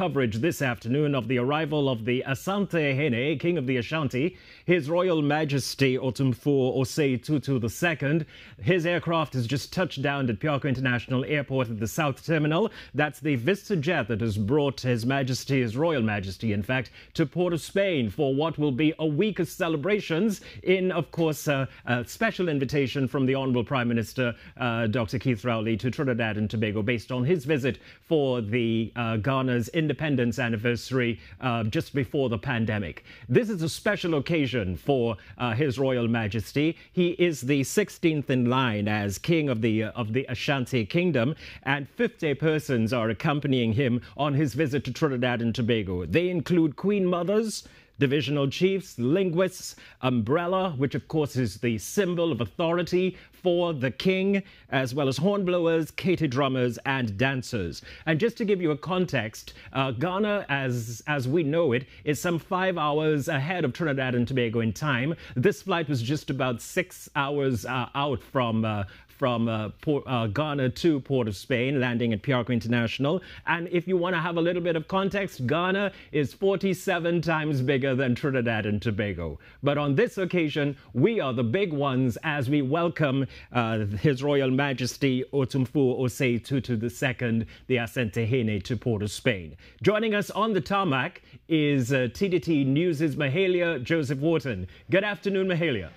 coverage this afternoon of the arrival of the Asante Hene, King of the Ashanti, His Royal Majesty Otumfuo Osei Tutu II. His aircraft has just touched down at Piarco International Airport at the South Terminal. That's the Vista jet that has brought His Majesty, His Royal Majesty, in fact, to Port of Spain for what will be a week of celebrations in, of course, uh, a special invitation from the Honourable Prime Minister, uh, Dr. Keith Rowley, to Trinidad and Tobago based on his visit for the uh, Ghana's independence anniversary uh, just before the pandemic. This is a special occasion for uh, His Royal Majesty. He is the 16th in line as King of the uh, of the Ashanti Kingdom, and 50 persons are accompanying him on his visit to Trinidad and Tobago. They include Queen Mothers divisional chiefs, linguists, umbrella, which of course is the symbol of authority for the king, as well as hornblowers, kete drummers, and dancers. And just to give you a context, uh, Ghana, as, as we know it, is some five hours ahead of Trinidad and Tobago in time. This flight was just about six hours uh, out from, uh, from uh, Port, uh, Ghana to Port of Spain, landing at Piarco International. And if you want to have a little bit of context, Ghana is 47 times bigger than Trinidad and Tobago. But on this occasion, we are the big ones as we welcome uh, His Royal Majesty Otumfuo Osei Tutu II, the Asante Hene, to Port of Spain. Joining us on the tarmac is uh, TTT News' Mahalia Joseph Wharton. Good afternoon, Mahalia.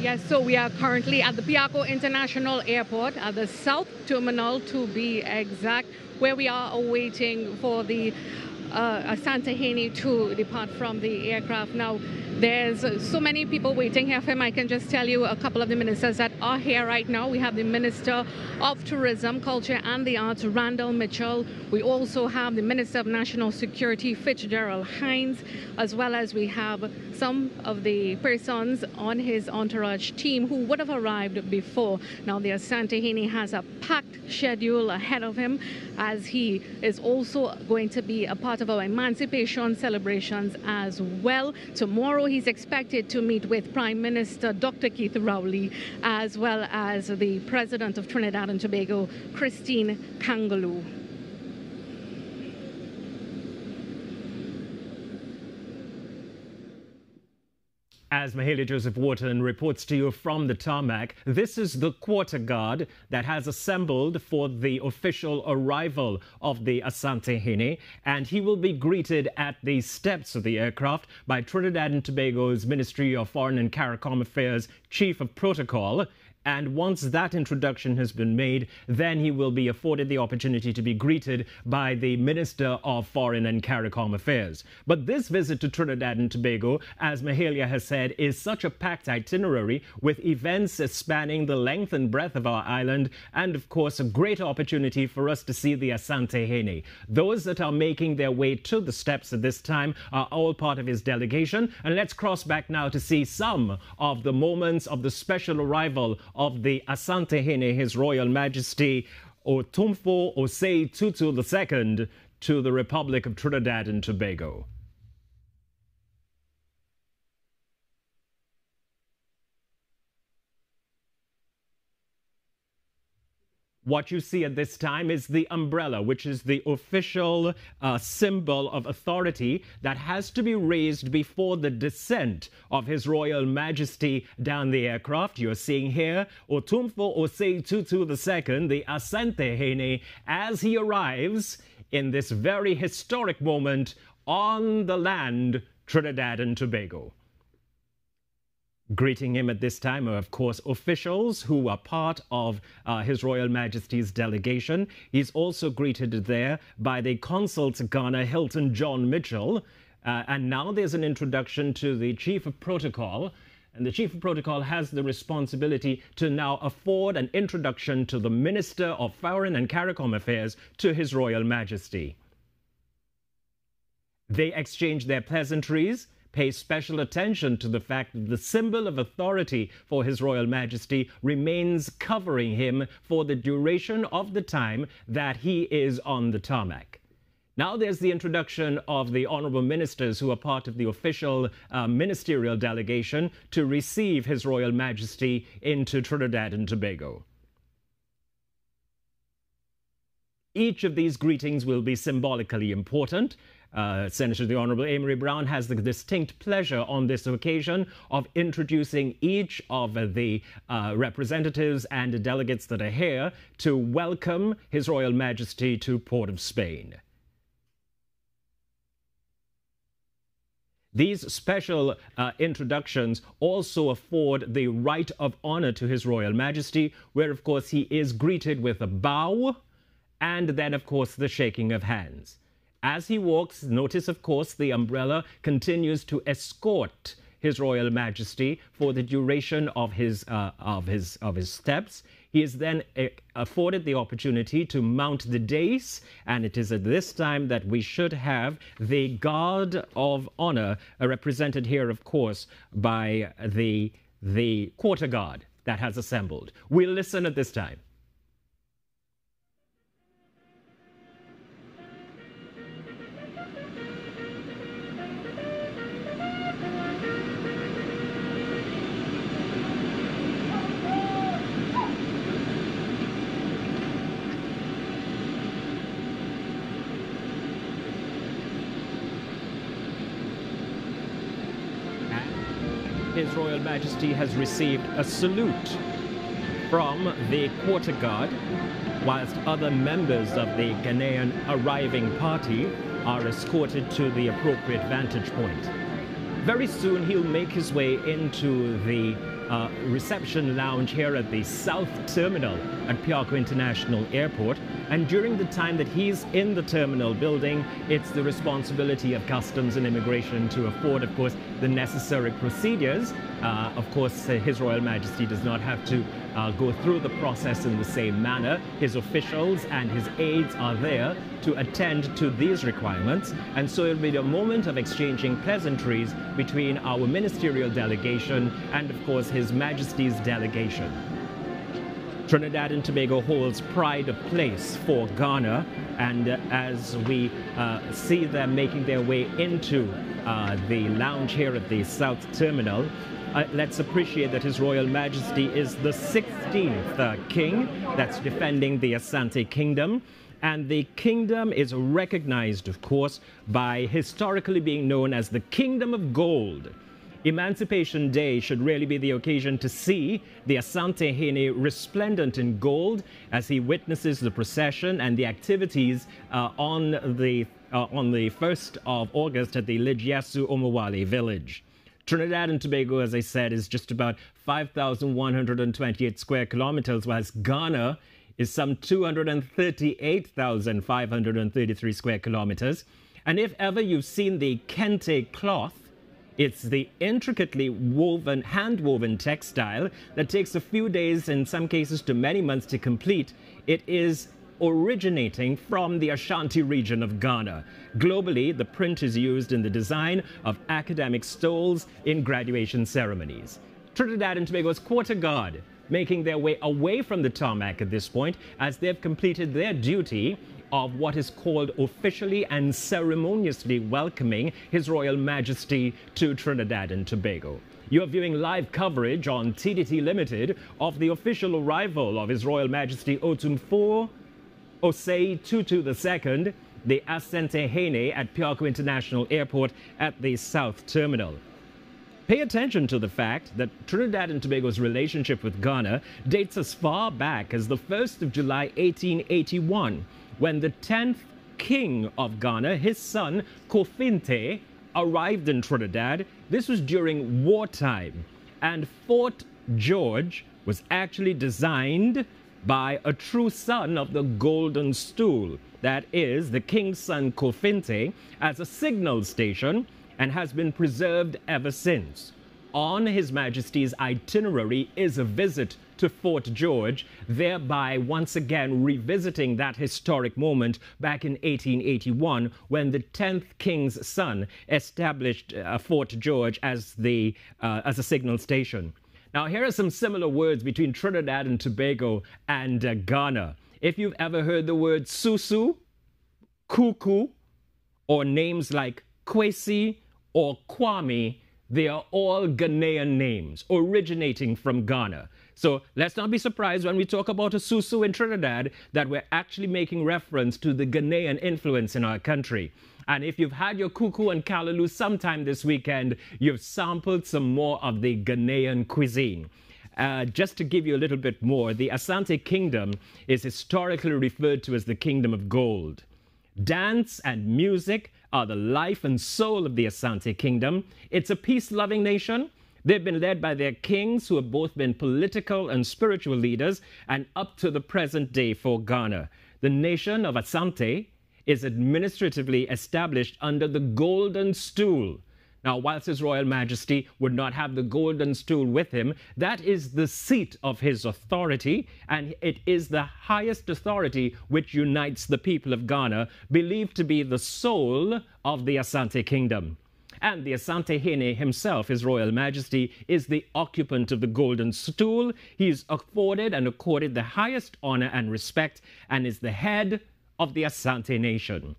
Yes, so we are currently at the Piarco International Airport at the South Terminal to be exact, where we are awaiting for the uh, Asante Hene to depart from the aircraft. Now, there's so many people waiting here for him. I can just tell you a couple of the ministers that are here right now. We have the Minister of Tourism, Culture and the Arts, Randall Mitchell. We also have the Minister of National Security, Fitzgerald Hinds, as well as we have some of the persons on his entourage team who would have arrived before. Now, the Asante Hene has a packed schedule ahead of him as he is also going to be a part of our emancipation celebrations as well. Tomorrow, he's expected to meet with Prime Minister Dr. Keith Rowley as well as the President of Trinidad and Tobago, Christine Kangaloo. As Mahalia Joseph Wharton reports to you from the tarmac, this is the quarter guard that has assembled for the official arrival of the Asante Hene, and he will be greeted at the steps of the aircraft by Trinidad and Tobago's Ministry of Foreign and CARICOM Affairs Chief of Protocol. And once that introduction has been made, then he will be afforded the opportunity to be greeted by the Minister of Foreign and CARICOM Affairs. But this visit to Trinidad and Tobago, as Mahalia has said, is such a packed itinerary with events spanning the length and breadth of our island, and of course, a great opportunity for us to see the Asante Hene. Those that are making their way to the steps at this time are all part of his delegation. And let's cross back now to see some of the moments of the special arrival of the Asante Hene, His Royal Majesty Otumfuo Osei Tutu II to the Republic of Trinidad and Tobago. What you see at this time is the umbrella, which is the official uh, symbol of authority that has to be raised before the descent of His Royal Majesty down the aircraft. You're seeing here Otumfuo Osei Tutu II, the Asante Hene, as he arrives in this very historic moment on the land Trinidad and Tobago. Greeting him at this time are, of course, officials who are part of uh, His Royal Majesty's delegation. He's also greeted there by the Consul to Ghana, Hilton John Mitchell. Uh, and now there's an introduction to the Chief of Protocol. And the Chief of Protocol has the responsibility to now afford an introduction to the Minister of Foreign and CARICOM Affairs to His Royal Majesty. They exchange their pleasantries pay special attention to the fact that the symbol of authority for His Royal Majesty remains covering him for the duration of the time that he is on the tarmac. Now there's the introduction of the honorable ministers who are part of the official uh, ministerial delegation to receive His Royal Majesty into Trinidad and Tobago. Each of these greetings will be symbolically important. Uh, Senator the Honorable Amery Browne has the distinct pleasure on this occasion of introducing each of the uh, representatives and delegates that are here to welcome His Royal Majesty to Port of Spain. These special uh, introductions also afford the right of honor to His Royal Majesty, where, of course, he is greeted with a bow and then, of course, the shaking of hands. As he walks, notice, of course, the umbrella continues to escort his Royal Majesty for the duration of his, uh, of his, of his steps. He is then uh, afforded the opportunity to mount the dais, and it is at this time that we should have the guard of honor uh, represented here, of course, by the, the quarter guard that has assembled. We'll listen at this time. Majesty has received a salute from the quarter guard, whilst other members of the Ghanaian arriving party are escorted to the appropriate vantage point. Very soon he'll make his way into the uh, reception lounge here at the South Terminal at Piarco International Airport. And during the time that he's in the terminal building, it's the responsibility of Customs and Immigration to afford, of course, the necessary procedures. Uh, of course, uh, His Royal Majesty does not have to uh, go through the process in the same manner. His officials and his aides are there to attend to these requirements. And so it'll be a moment of exchanging pleasantries between our ministerial delegation and, of course, His Majesty's delegation. Trinidad and Tobago holds pride of place for Ghana, and uh, as we uh, see them making their way into uh, the lounge here at the South Terminal, uh, let's appreciate that His Royal Majesty is the 16th uh, king that's defending the Asante Kingdom. And the kingdom is recognized, of course, by historically being known as the Kingdom of Gold. Emancipation Day should really be the occasion to see the Asante Hene resplendent in gold as he witnesses the procession and the activities uh, on, the, uh, on the 1st of August at the Lidj Yasu Omowale village. Trinidad and Tobago, as I said, is just about 5,128 square kilometers, whilst Ghana is some 238,533 square kilometers. And if ever you've seen the kente cloth, it's the intricately woven, hand-woven textile that takes a few days, in some cases to many months to complete. It is originating from the Ashanti region of Ghana. Globally, the print is used in the design of academic stoles in graduation ceremonies. Trinidad and Tobago's quarter guard making their way away from the tarmac at this point as they've completed their duty of what is called officially and ceremoniously welcoming His Royal Majesty to Trinidad and Tobago. You're viewing live coverage on TTT Limited of the official arrival of His Royal Majesty Otumfuo Osei Tutu II, the Asante Hene at Piarco International Airport at the South Terminal. Pay attention to the fact that Trinidad and Tobago's relationship with Ghana dates as far back as the 1st of July 1881 when the 10th king of Ghana, his son Kofi Nti, arrived in Trinidad. This was during wartime, and Fort George was actually designed by a true son of the Golden Stool, that is, the king's son Kofi Nti, as a signal station and has been preserved ever since. On His Majesty's itinerary is a visit to Fort George, thereby once again revisiting that historic moment back in 1881 when the 10th king's son established uh, Fort George as, the, uh, as a signal station. Now, here are some similar words between Trinidad and Tobago and uh, Ghana. If you've ever heard the word susu, cuckoo, or names like Kwesi or Kwame, they are all Ghanaian names originating from Ghana. So let's not be surprised when we talk about a susu in Trinidad that we're actually making reference to the Ghanaian influence in our country. And if you've had your kuku and callaloo sometime this weekend, you've sampled some more of the Ghanaian cuisine. Uh, just to give you a little bit more, the Asante Kingdom is historically referred to as the Kingdom of Gold. Dance and music are the life and soul of the Asante Kingdom. It's a peace loving nation. They've been led by their kings, who have both been political and spiritual leaders, and up to the present day for Ghana. The nation of Asante is administratively established under the Golden Stool. Now, whilst His Royal Majesty would not have the golden stool with him, that is the seat of his authority, and it is the highest authority which unites the people of Ghana, believed to be the soul of the Asante Kingdom. And the Asante Hene himself, His Royal Majesty, is the occupant of the golden stool. He is afforded and accorded the highest honor and respect, and is the head of the Asante nation.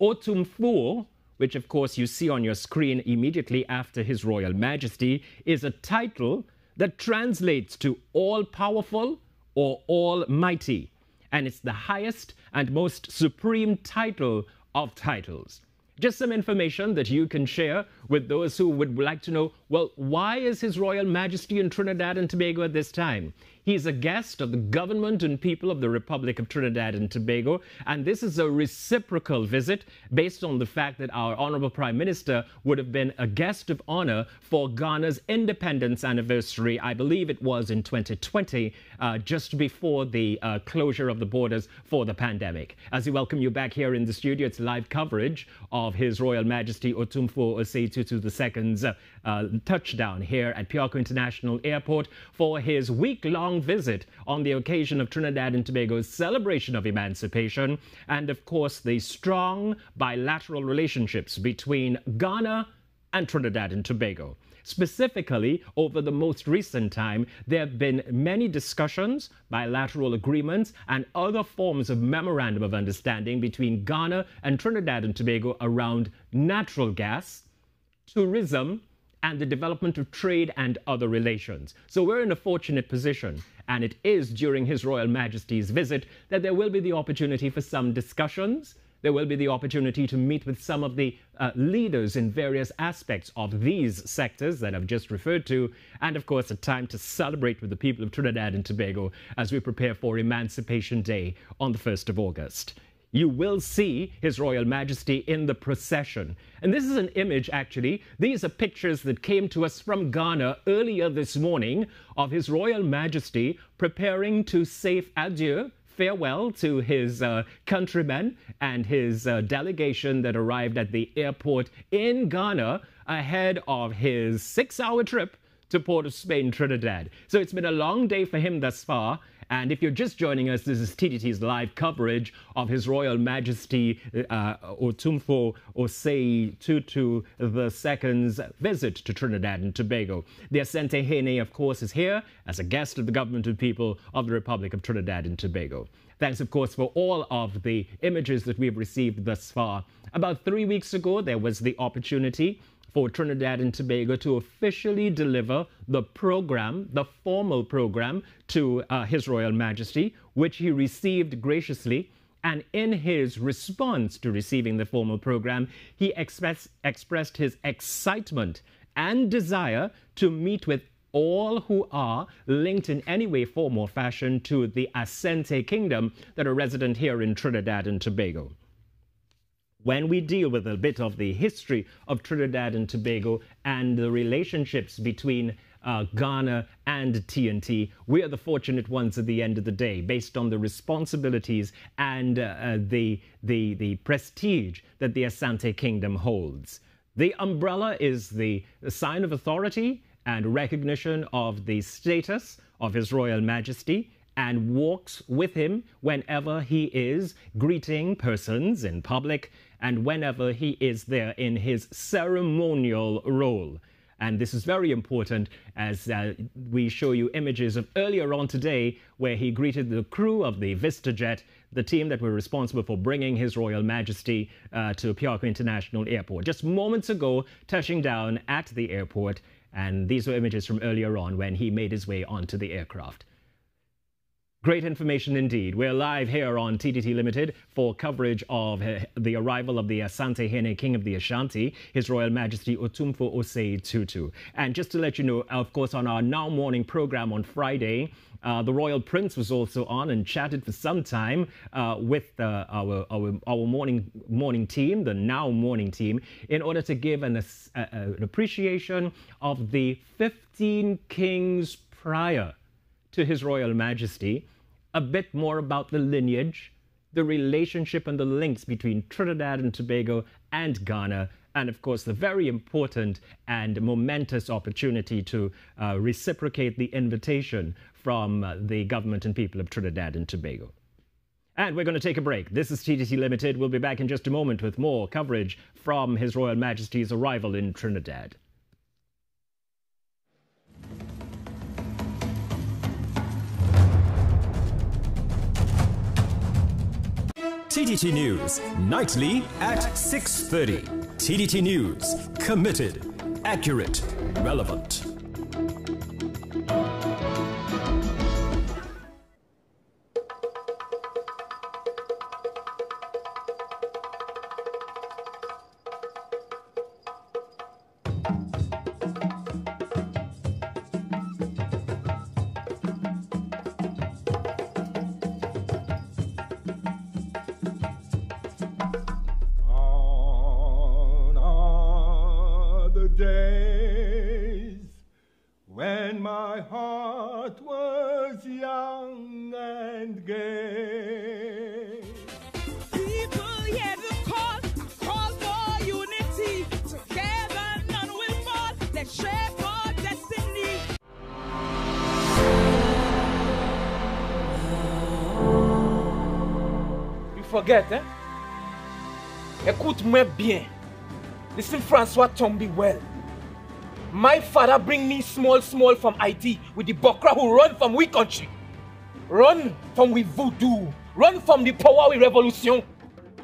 Otumfuo which of course you see on your screen immediately after His Royal Majesty, is a title that translates to all powerful or almighty. And it's the highest and most supreme title of titles. Just some information that you can share with those who would like to know well, why is His Royal Majesty in Trinidad and Tobago at this time? He is a guest of the government and people of the Republic of Trinidad and Tobago, and this is a reciprocal visit based on the fact that our Honorable Prime Minister would have been a guest of honor for Ghana's independence anniversary. I believe it was in 2020, uh, just before the uh, closure of the borders for the pandemic. As we welcome you back here in the studio, it's live coverage of His Royal Majesty Otumfo Otumfuo Osei Tutu II's uh, touchdown here at Piarco International Airport for his week long long visit on the occasion of Trinidad and Tobago's celebration of emancipation, and of course, the strong bilateral relationships between Ghana and Trinidad and Tobago. Specifically, over the most recent time, there have been many discussions, bilateral agreements, and other forms of memorandum of understanding between Ghana and Trinidad and Tobago around natural gas, tourism, and the development of trade and other relations. So we're in a fortunate position, and it is during His Royal Majesty's visit that there will be the opportunity for some discussions. There will be the opportunity to meet with some of the uh, leaders in various aspects of these sectors that I've just referred to, and of course, a time to celebrate with the people of Trinidad and Tobago as we prepare for Emancipation Day on the 1st of August you will see His Royal Majesty in the procession. And this is an image, actually. These are pictures that came to us from Ghana earlier this morning of His Royal Majesty preparing to say adieu farewell to his uh, countrymen and his uh, delegation that arrived at the airport in Ghana ahead of his six hour trip to Port of Spain, Trinidad. So it's been a long day for him thus far, and if you're just joining us, this is TTT's live coverage of His Royal Majesty uh, Otumfuo Osei Tutu II's visit to Trinidad and Tobago. The Asante Hene, of course, is here as a guest of the government and people of the Republic of Trinidad and Tobago. Thanks, of course, for all of the images that we've received thus far. About three weeks ago, there was the opportunity for Trinidad and Tobago to officially deliver the program, the formal program, to uh, His Royal Majesty, which he received graciously. And in his response to receiving the formal program, he express, expressed his excitement and desire to meet with all who are linked in any way, form, or fashion to the Asante Kingdom that are resident here in Trinidad and Tobago when we deal with a bit of the history of Trinidad and Tobago and the relationships between uh, Ghana and TNT, we are the fortunate ones at the end of the day, based on the responsibilities and uh, uh, the, the, the prestige that the Asante Kingdom holds. The umbrella is the, the sign of authority and recognition of the status of His Royal Majesty and walks with him whenever he is greeting persons in public and whenever he is there in his ceremonial role. And this is very important as uh, we show you images of earlier on today where he greeted the crew of the VistaJet, the team that were responsible for bringing His Royal Majesty uh, to Piarco International Airport. Just moments ago, touching down at the airport. And these were images from earlier on when he made his way onto the aircraft. Great information indeed. We're live here on TTT Limited for coverage of the arrival of the Asante Hene King of the Ashanti, His Royal Majesty Otumfuo Osei Tutu. And just to let you know, of course, on our Now Morning program on Friday, uh, the Royal Prince was also on and chatted for some time uh, with uh, our, our, our morning morning team, the Now Morning team, in order to give an, an appreciation of the 15 kings prior to His Royal Majesty a bit more about the lineage, the relationship and the links between Trinidad and Tobago and Ghana, and of course, the very important and momentous opportunity to uh, reciprocate the invitation from uh, the government and people of Trinidad and Tobago. And we're going to take a break. This is TTT Limited. We'll be back in just a moment with more coverage from His Royal Majesty's arrival in Trinidad. TTT News, nightly at 6.30. TTT News, committed, accurate, relevant. Forget, eh? Écoute-moi bien. Listen, Francois Tombi well. My father bring me small, small from IT with the Bokra who run from we country. Run from we voodoo. Run from the power we revolution.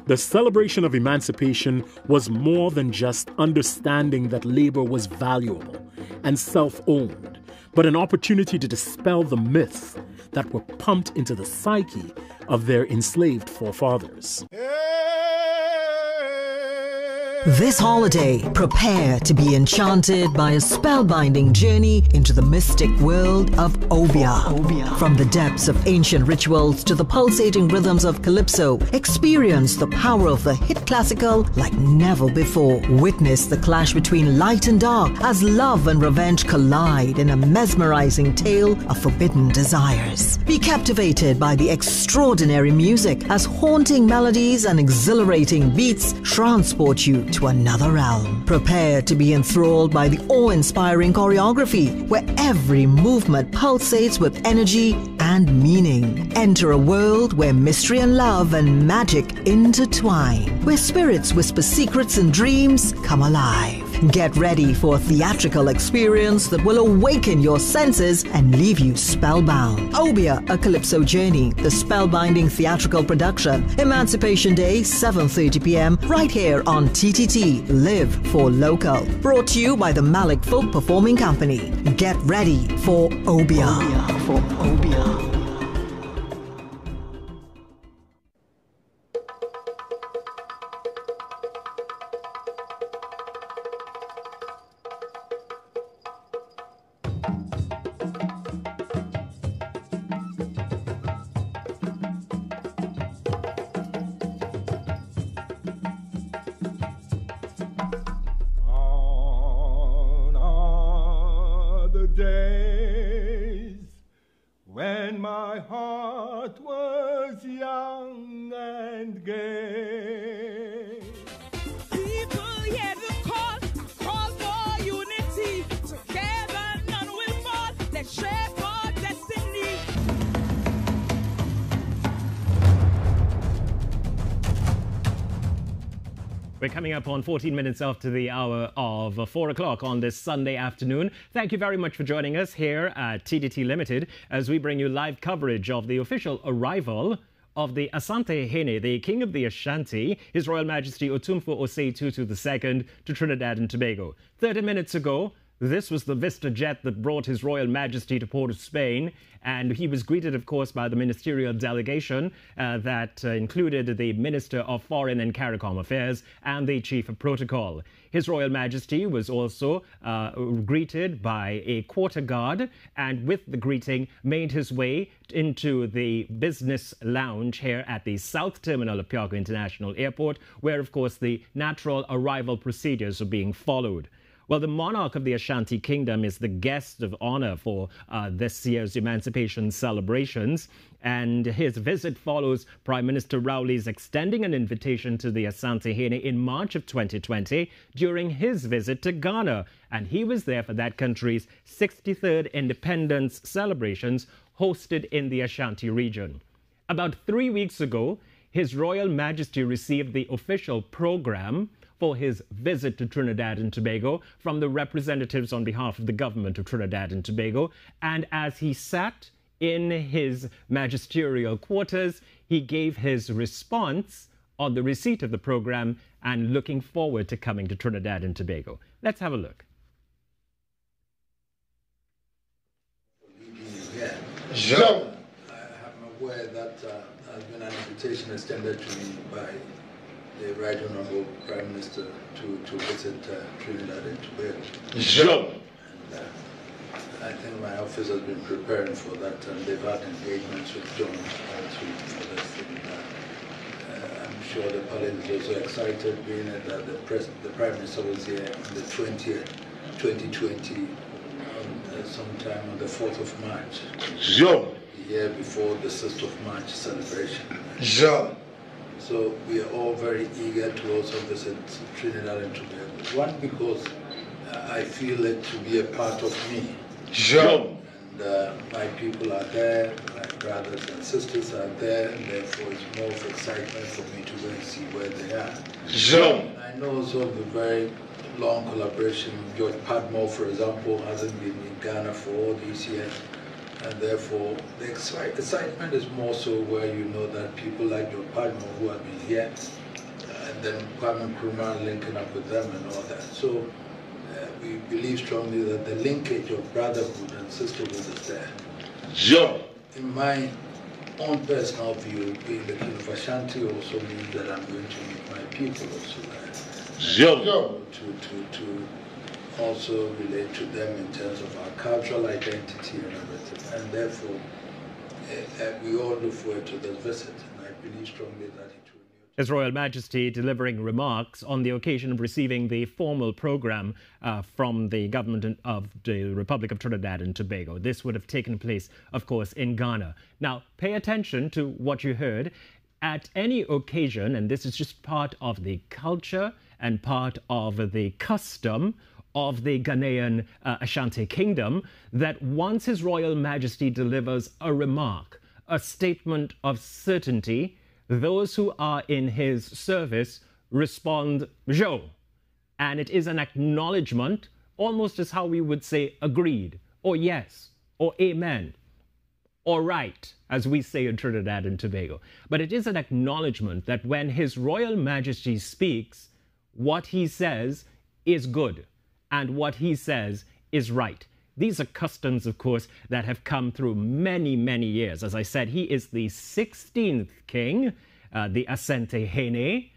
The celebration of emancipation was more than just understanding that labor was valuable and self owned, but an opportunity to dispel the myths that were pumped into the psyche of their enslaved forefathers. This holiday, prepare to be enchanted by a spellbinding journey into the mystic world of Obia. Obia. From the depths of ancient rituals to the pulsating rhythms of Calypso, experience the power of the hit classical like never before. Witness the clash between light and dark as love and revenge collide in a mesmerizing tale of forbidden desires. Be captivated by the extraordinary music as haunting melodies and exhilarating beats transport you to another realm. Prepare to be enthralled by the awe inspiring choreography, where every movement pulsates with energy and meaning. Enter a world where mystery and love and magic intertwine, where spirits whisper secrets and dreams come alive. Get ready for a theatrical experience that will awaken your senses and leave you spellbound. Obia, a Calypso Journey, the spellbinding theatrical production. Emancipation Day, 7.30 p.m. right here on TTT Live for Local. Brought to you by the Malick Folk Performing Company. Get ready for Obia. Obia for Obia. We're coming up on 14 minutes after the hour of 4 o'clock on this Sunday afternoon. Thank you very much for joining us here at TTT Limited as we bring you live coverage of the official arrival of the Asante Hene, the King of the Ashanti, His Royal Majesty Otumfuo Osei Tutu II, to Trinidad and Tobago. 30 minutes ago, this was the Vista jet that brought His Royal Majesty to Port of Spain, and he was greeted, of course, by the ministerial delegation uh, that uh, included the Minister of Foreign and CARICOM Affairs and the Chief of Protocol. His Royal Majesty was also uh, greeted by a quarter guard, and with the greeting, made his way into the business lounge here at the South Terminal of Piarco International Airport, where, of course, the natural arrival procedures are being followed. Well, the monarch of the Ashanti Kingdom is the guest of honor for uh, this year's emancipation celebrations. And his visit follows Prime Minister Rowley's extending an invitation to the Asante Hene in March of 2020 during his visit to Ghana. And he was there for that country's 63rd independence celebrations hosted in the Ashanti region. About three weeks ago, His Royal Majesty received the official program for his visit to Trinidad and Tobago from the representatives on behalf of the government of Trinidad and Tobago. And as he sat in his magisterial quarters, he gave his response on the receipt of the program and looking forward to coming to Trinidad and Tobago. Let's have a look. Jean. I'm aware that uh, has been an invitation extended to me by the Right Honorable Prime Minister to, to visit uh, Trinidad and Tobago. Jean. And, uh, I think my office has been preparing for that, and they've had engagements with John for this. And, uh, uh, I'm sure the parliament is also excited, being that the, pres- the Prime Minister was here on the 20th, 2020, um, uh, sometime on the 4th of March, Jean. the year before the 6th of March celebration. Jean. So we are all very eager to also visit Trinidad and Tobago. One, because uh, I feel it to be a part of me. Jean. And uh, my people are there, my brothers and sisters are there, and therefore it's more of excitement for me to go and see where they are. And I know also the very long collaboration. George Padmore, for example, hasn't been in Ghana for all these years. And therefore, the excite- excitement is more so where you know that people like your partner who have been here, uh, and then Kwame Nkrumah linking up with them and all that. So uh, we believe strongly that the linkage of brotherhood and sisterhood is there. Jean. In my own personal view, being the king of Ashanti also means that I'm going to meet my people also there. Jean. To, to, to also relate to them in terms of our cultural identity and everything. And therefore, uh, we all look forward to this visit. And I believe strongly that it will. His Royal Majesty delivering remarks on the occasion of receiving the formal program uh, from the government of the Republic of Trinidad and Tobago. This would have taken place, of course, in Ghana. Now, pay attention to what you heard. At any occasion, and this is just part of the culture and part of the custom of the Ghanaian uh, Ashanti Kingdom, that once His Royal Majesty delivers a remark, a statement of certainty, those who are in his service respond, Jo. And it is an acknowledgement, almost as how we would say agreed, or yes, or amen, or right, as we say in Trinidad and Tobago. But it is an acknowledgement that when His Royal Majesty speaks, what he says is good, and what he says is right. These are customs, of course, that have come through many, many years. As I said, he is the 16th king, uh, the Asante Hene,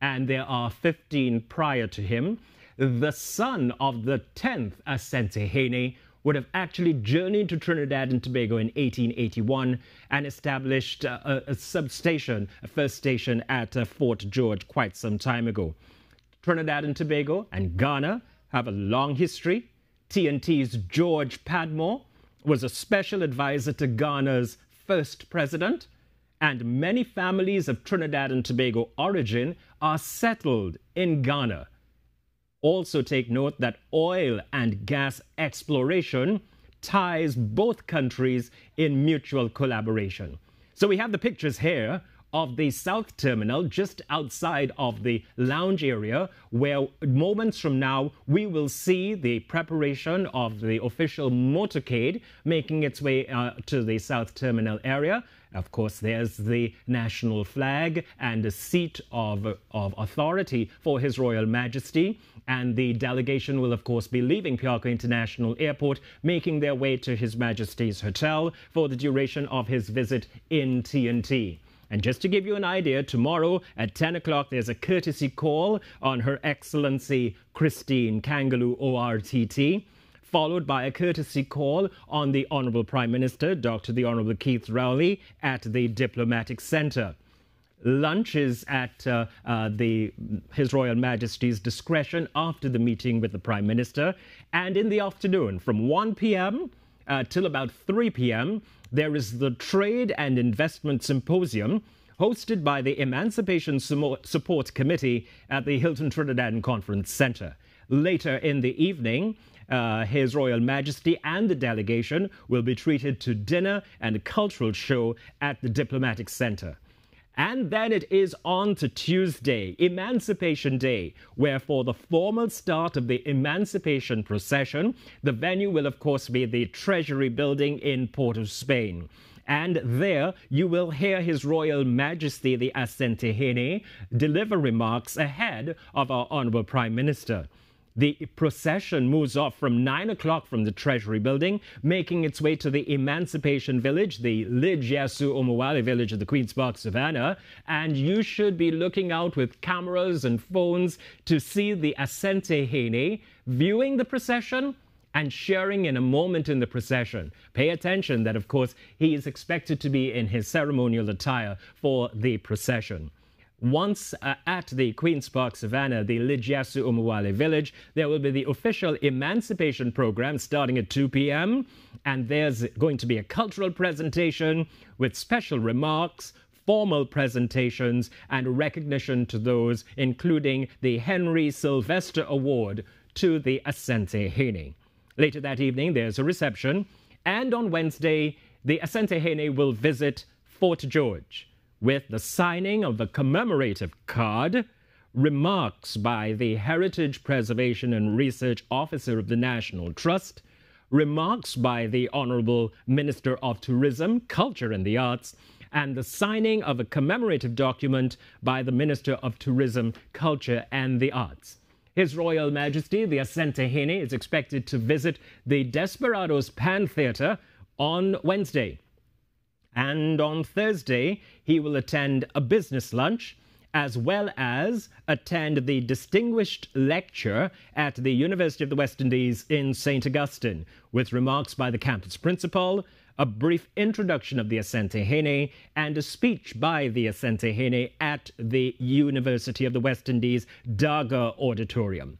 and there are 15 prior to him. The son of the 10th Asante Hene would have actually journeyed to Trinidad and Tobago in 1881 and established uh, a, a, substation, a first station at uh, Fort George quite some time ago. Trinidad and Tobago and Ghana have a long history. TNT's George Padmore was a special advisor to Ghana's first president, and many families of Trinidad and Tobago origin are settled in Ghana. Also, take note that oil and gas exploration ties both countries in mutual collaboration. So, we have the pictures here of the South Terminal, just outside of the lounge area, where moments from now we will see the preparation of the official motorcade making its way uh, to the South Terminal area. Of course, there's the national flag and a seat of, of authority for His Royal Majesty. And the delegation will, of course, be leaving Piarco International Airport, making their way to His Majesty's Hotel for the duration of his visit in TNT. And just to give you an idea, tomorrow at 10 o'clock, there's a courtesy call on Her Excellency Christine Kangaloo ORTT followed by a courtesy call on the Honorable Prime Minister, Dr. the Honorable Keith Rowley, at the Diplomatic Centre. Lunch is at uh, uh, the His Royal Majesty's discretion after the meeting with the Prime Minister. And in the afternoon, from 1 p.m. Uh, till about 3 p.m., there is the Trade and Investment Symposium hosted by the Emancipation Support Committee at the Hilton Trinidad Conference Center. Later in the evening, uh, His Royal Majesty and the delegation will be treated to dinner and a cultural show at the Diplomatic Center. And then it is on to Tuesday, Emancipation Day, where for the formal start of the Emancipation procession, the venue will, of course, be the Treasury Building in Port of Spain. And there you will hear His Royal Majesty the Asante deliver remarks ahead of our Honorable Prime Minister. The procession moves off from 9 o'clock from the Treasury building, making its way to the Emancipation Village, the Lidj Yasu Omowale village of the Queen's Park Savannah. And you should be looking out with cameras and phones to see the Asante Hene viewing the procession and sharing in a moment in the procession. Pay attention that, of course, he is expected to be in his ceremonial attire for the procession. Once uh, at the Queen's Park Savannah, the Lidj Yasu Omowale village, there will be the official emancipation program starting at 2 p.m. And there's going to be a cultural presentation with special remarks, formal presentations, and recognition to those, including the Henry Sylvester Award to the Asante Hene. Later that evening, there's a reception. And on Wednesday, the Asante Hene will visit Fort George with the signing of the commemorative card, remarks by the Heritage Preservation and Research Officer of the National Trust, remarks by the Honorable Minister of Tourism, Culture and the Arts, and the signing of a commemorative document by the Minister of Tourism, Culture and the Arts. His Royal Majesty, the Asante Hene, is expected to visit the Desperados Pan Theatre on Wednesday. And on Thursday, he will attend a business lunch as well as attend the distinguished lecture at the University of the West Indies in St. Augustine, with remarks by the campus principal, a brief introduction of the Asante Hene, and a speech by the Asante Hene at the University of the West Indies Daaga Auditorium.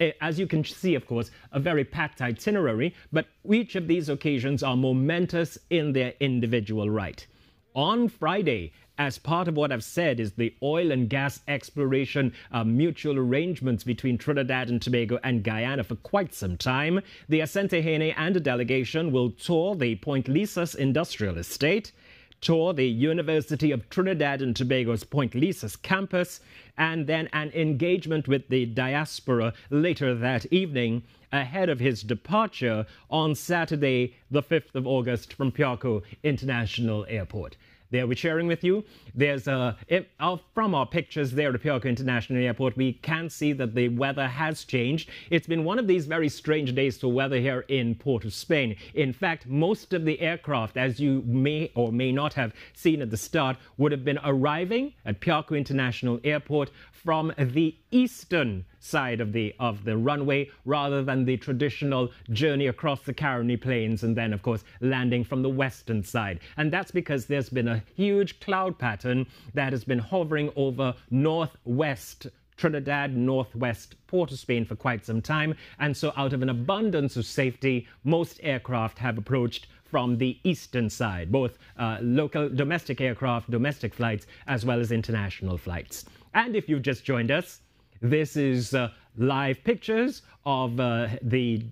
Eh, as you can see, of course, a very packed itinerary, but each of these occasions are momentous in their individual right. On Friday, as part of what I've said is the oil and gas exploration uh, mutual arrangements between Trinidad and Tobago and Guyana for quite some time. The Asante Hene and a delegation will tour the Point Lisas industrial estate tour the University of Trinidad and Tobago's Point Lisas campus, and then an engagement with the diaspora later that evening ahead of his departure on Saturday, the 5th of August, from Piarco International Airport there we're sharing with you. There's a, uh, from our pictures there at Piarco International Airport, we can see that the weather has changed. It's been one of these very strange days for weather here in Port of Spain. In fact, most of the aircraft, as you may or may not have seen at the start, would have been arriving at Piarco International Airport from the eastern side of the of the runway rather than the traditional journey across the Caroni Plains and then of course landing from the western side. And that's because there's been a huge cloud pattern that has been hovering over northwest Trinidad, Northwest, Port of Spain for quite some time. And so, out of an abundance of safety, most aircraft have approached from the eastern side, both uh, local domestic aircraft, domestic flights, as well as international flights. And if you've just joined us, this is uh, live pictures of uh, the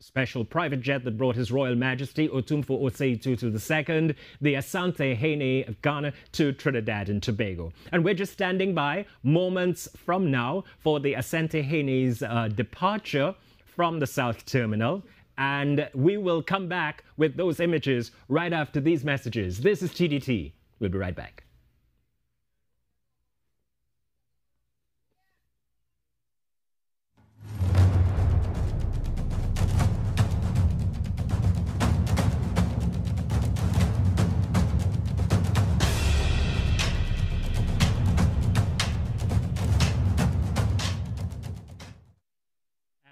special private jet that brought His Royal Majesty Otumfuo Osei Tutu II, the Asante Hene of Ghana, to Trinidad and Tobago. And we're just standing by moments from now for the Asante Hene's uh, departure from the South Terminal. And we will come back with those images right after these messages. This is TTT. We'll be right back.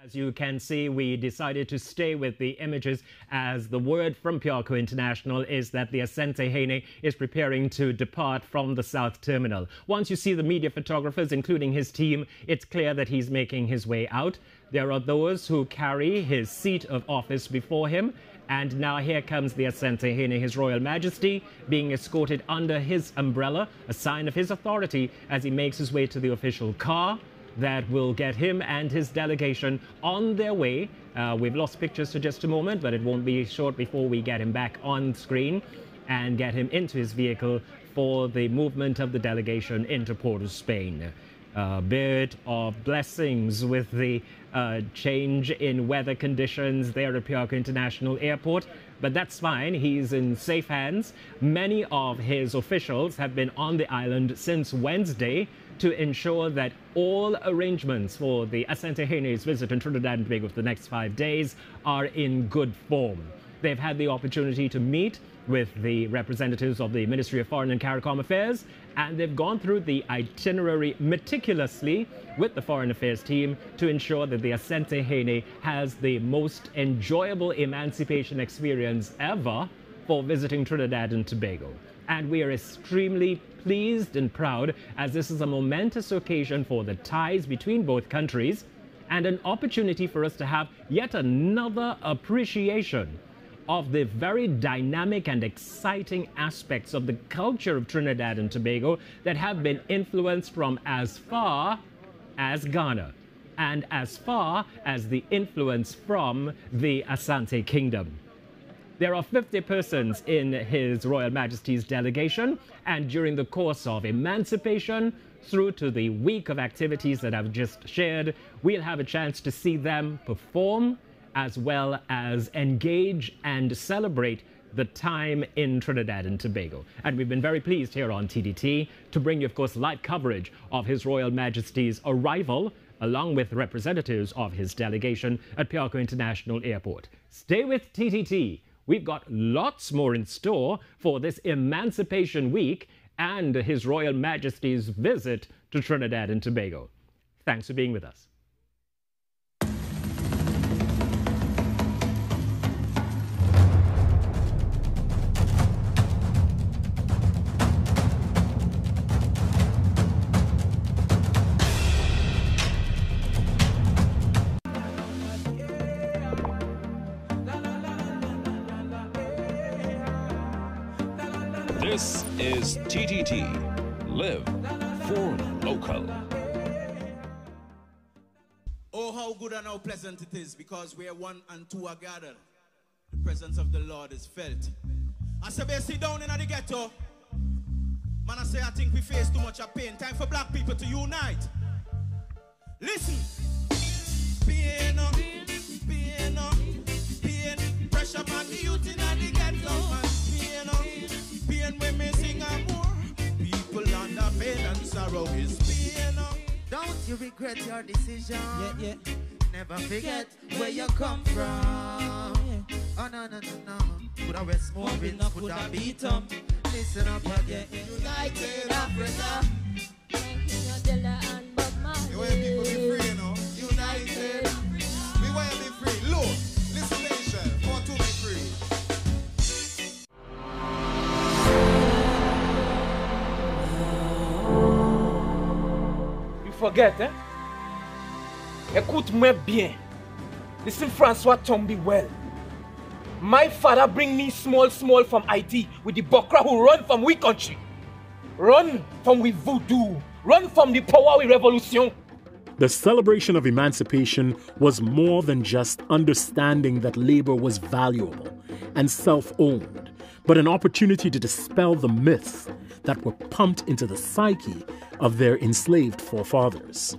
As you can see, we decided to stay with the images as the word from Piarco International is that the Asantehene is preparing to depart from the South Terminal. Once you see the media photographers, including his team, it's clear that he's making his way out. There are those who carry his seat of office before him. And now here comes the Asantehene, His Royal Majesty, being escorted under his umbrella, a sign of his authority as he makes his way to the official car that will get him and his delegation on their way. Uh, we've lost pictures for just a moment, but it won't be short before we get him back on screen and get him into his vehicle for the movement of the delegation into Port of Spain. A bit of blessings with the uh, change in weather conditions there at Piarco International Airport, but that's fine. He's in safe hands. Many of his officials have been on the island since Wednesday to ensure that all arrangements for the Asantehene's visit in Trinidad and Tobago for the next five days are in good form. They've had the opportunity to meet with the representatives of the Ministry of Foreign and CARICOM Affairs, and they've gone through the itinerary meticulously with the Foreign Affairs team to ensure that the Asantehene has the most enjoyable emancipation experience ever for visiting Trinidad and Tobago. And we are extremely pleased and proud as this is a momentous occasion for the ties between both countries and an opportunity for us to have yet another appreciation of the very dynamic and exciting aspects of the culture of Trinidad and Tobago that have been influenced from as far as Ghana and as far as the influence from the Asante Kingdom. There are 50 persons in His Royal Majesty's delegation, and during the course of emancipation, through to the week of activities that I've just shared, we'll have a chance to see them perform as well as engage and celebrate the time in Trinidad and Tobago. And we've been very pleased here on TTT to bring you, of course, live coverage of His Royal Majesty's arrival along with representatives of his delegation at Piarco International Airport. Stay with TTT. We've got lots more in store for this Emancipation Week and His Royal Majesty's visit to Trinidad and Tobago. Thanks for being with us. Is TTT. Live for local. Oh, how good and how pleasant it is because where one and two are gathered, the presence of the Lord is felt. I say, "Better sit down in the ghetto. Man, I say, I think we face too much of pain. Time for black people to unite. Listen. Pain, uh, pain, uh, pain. Pressure on the youth in the ghetto. Pain, uh, pain when you regret your decision? Yeah, yeah. Never forget where you come from. Oh no no no no. Could I wear small One rings? not Could I beat beat 'em? 'em? Listen up Yeah, again. yeah. United Africa. You want people be free, you know? United. forget, hein? Écoute-moi bien. Listen, Francois Tombi, well. My father bring me small, small from IT with the Bokra who run from we country. Run from we voodoo. Run from the power we revolution. The celebration of emancipation was more than just understanding that labor was valuable and self owned, but an opportunity to dispel the myths that were pumped into the psyche of their enslaved forefathers.